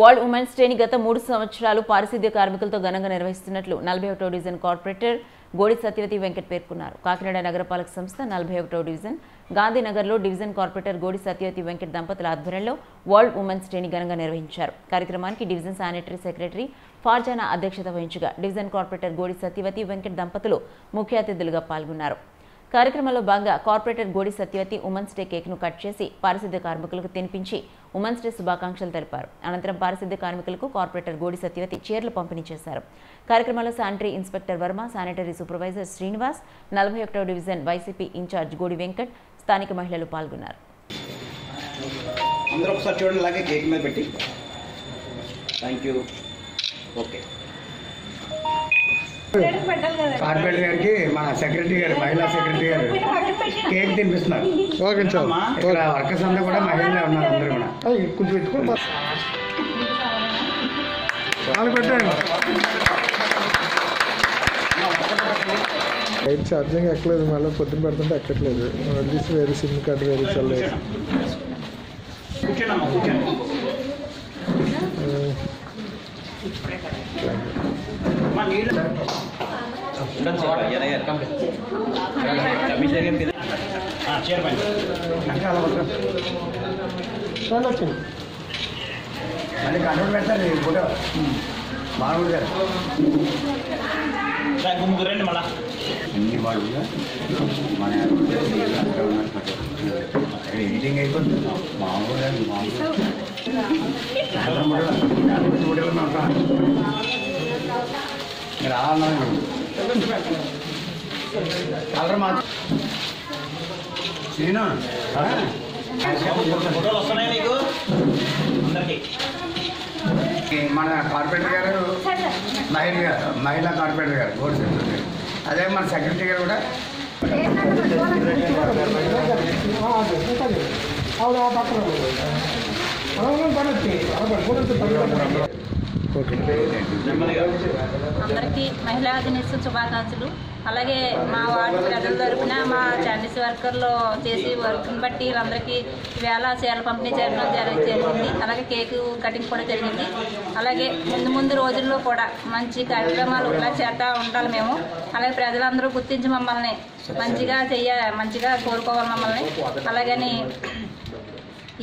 World women's డేని గత మూడు సంవత్సరాలు పారిశుద్ధ్య కార్మికులతో ఘనంగా నిర్వహిస్తున్నట్లు నలభై ఒకటో డివిజన్ కార్పొరేటర్ గోడి సత్యవతి వెంకట్ పేర్కొన్నారు. కాకినాడ నగరపాలక సంస్థ నలభై ఒకటో డివిజన్ గాంధీనగర్లో డివిజన్ కార్పొరేటర్ గోడి సత్యవతి వెంకట్ దంపతుల ఆధ్వర్యంలో వరల్డ్ ఉమెన్స్ డేని ఘనంగా నిర్వహించారు. కార్యక్రమానికి డివిజన్ శానిటరీ సెక్రటరీ ఫార్జానా అధ్యక్షత వహించగా డివిజన్ కార్పొరేటర్ గోడి సత్యవతి వెంకట్ దంపతులు ముఖ్య అతిథులుగా పాల్గొన్నారు. కార్యక్రమంలో భాగంగా corporator Godi Satyavathi women's day కేక్ను cut చేసి పారిశుద్ధ్య కార్మికులకు తినిపించి ఉమెన్స్ డే శుభాకాంక్షలు తెలిపారు. అనంతరం పారిశుద్ధ్య కార్మికులకు కార్పొరేటర్ గోడి సత్యవతి చీరలు పంపిణీ చేశారు. కార్యక్రమంలో sanitary inspector Varma sanitary supervisor Srinivas నలభై ఒకటవ division YCP in charge Godi Venkat స్థానిక మహిళలు పాల్గొన్నారు. అందరూ ఒకసారి చూడండి అలాగే కేక్ మీద పెట్టి. థ్యాంక్ యూ ఓకే కార్పొరేటర్ గారికి మన సెక్రటరీ గారు మహిళా సెక్రటరీ గారు కేక్ తినిపిస్తున్నారు. Okay sir. ఇక్కడ వర్కర్స్ అందరూ కూడా మహిళలే ఉన్నారు అందరూ కూడా. కొంచెం పెట్టండి లైట్ ఛార్జింగ్ ఎక్కలేదు మళ్ళీ పొద్దున పెడుతుంటే ఎక్కట్లేదు. వదిలేసి వేరే సిమ్ కార్డు వేరే చల్లలేదు కూర్చోండి మళ్ళీ కంట్రోల్ పెడతారు ఈ ఫోటో మామూలు గారు ముగ్గురు రండి మళ్ళా అన్ని వాళ్ళు మన ఎడిటింగ్ అయిపోతుంది మామూలు గారు మామూలు సాయంత్రం మీరు ఆనందంగా కలర్ మార్చు శ్రీను ఆ? ఫోటోలు వస్తున్నాయి నీకు అందరికి మన కార్పొరేటర్ గారు మహిళ గారు మహిళా కార్పొరేటర్ గారు గోడ్ సెక్రటరీ గారు అదే మన సెక్రటరీ గారు కూడా ఆ పక్కన అందరికీ మహిళా దినోత్సవ శుభాకాంక్షలు. అలాగే మా వార్డు ప్రజల తరఫున మా చాండీస్ వర్కర్లో చేసి వర్క్ని బట్టి వీళ్ళందరికీ వేళ చీరల పంపిణీ చేయడం జరిగింది. అలాగే కేకు కటింగ్ కూడా జరిగింది. అలాగే ముందు ముందు రోజుల్లో కూడా మంచి కార్యక్రమాలు ఇలా చేస్తూ ఉండాలి మేము. అలాగే ప్రజలందరూ గుర్తించి మమ్మల్ని మంచిగా చెయ్య మంచిగా కోరుకోవాలి మమ్మల్ని. అలాగని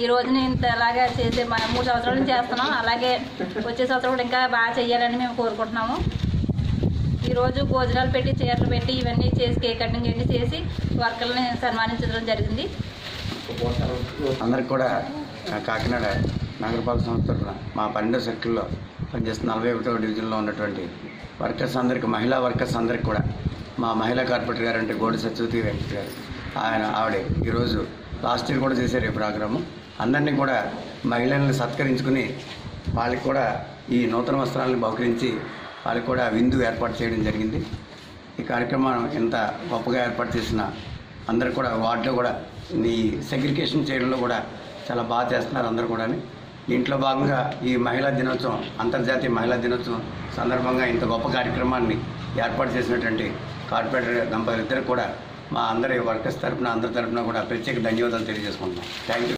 ఈ రోజున ఇంత ఎలాగా చేసే మన మూడు సంవత్సరాల నుంచి చేస్తున్నాం. అలాగే వచ్చే సంవత్సరం కూడా ఇంకా బాగా చేయాలని మేము కోరుకుంటున్నాము. ఈరోజు భోజనాలు పెట్టి చీరలు పెట్టి ఇవన్నీ చేసి కేక్ కటింగ్ అన్ని చేసి వర్కర్లని సన్మానించడం జరిగింది. అందరికి కూడా కాకినాడ నగరపాలక సంస్థ తరఫున మా పన్నెండో సర్కిల్లో పనిచేస్తున్న నలభై ఒకటో డివిజన్లో ఉన్నటువంటి వర్కర్స్ అందరికి మహిళా వర్కర్స్ అందరికి కూడా మా మహిళా కార్పొరేటర్ గారు అంటే గోడి సత్యవతి వెంకట గారు. ఆయన ఆవిడ ఈరోజు లాస్ట్ ఇయర్ కూడా చేశారు ఈ ప్రోగ్రాము. అందరినీ కూడా మహిళలను సత్కరించుకుని వాళ్ళకి కూడా ఈ నూతన వస్త్రాలను బహుకరించి వాళ్ళకి కూడా విందు ఏర్పాటు చేయడం జరిగింది. ఈ కార్యక్రమం ఎంత గొప్పగా ఏర్పాటు చేసిన అందరు కూడా వార్డులో కూడా ఈ సెగ్రికేషన్ చేయడంలో కూడా చాలా బాగా చేస్తున్నారు అందరూ కూడా దీంట్లో భాగంగా ఈ మహిళా దినోత్సవం అంతర్జాతీయ మహిళా దినోత్సవం సందర్భంగా ఇంత గొప్ప కార్యక్రమాన్ని ఏర్పాటు చేసినటువంటి కార్పొరేటర్ దంపతులు ఇద్దరు కూడా మా అందరి వర్కర్స్ తరఫున అందరి తరపున కూడా ప్రత్యేక ధన్యవాదాలు తెలియజేసుకుంటున్నాం. Thank you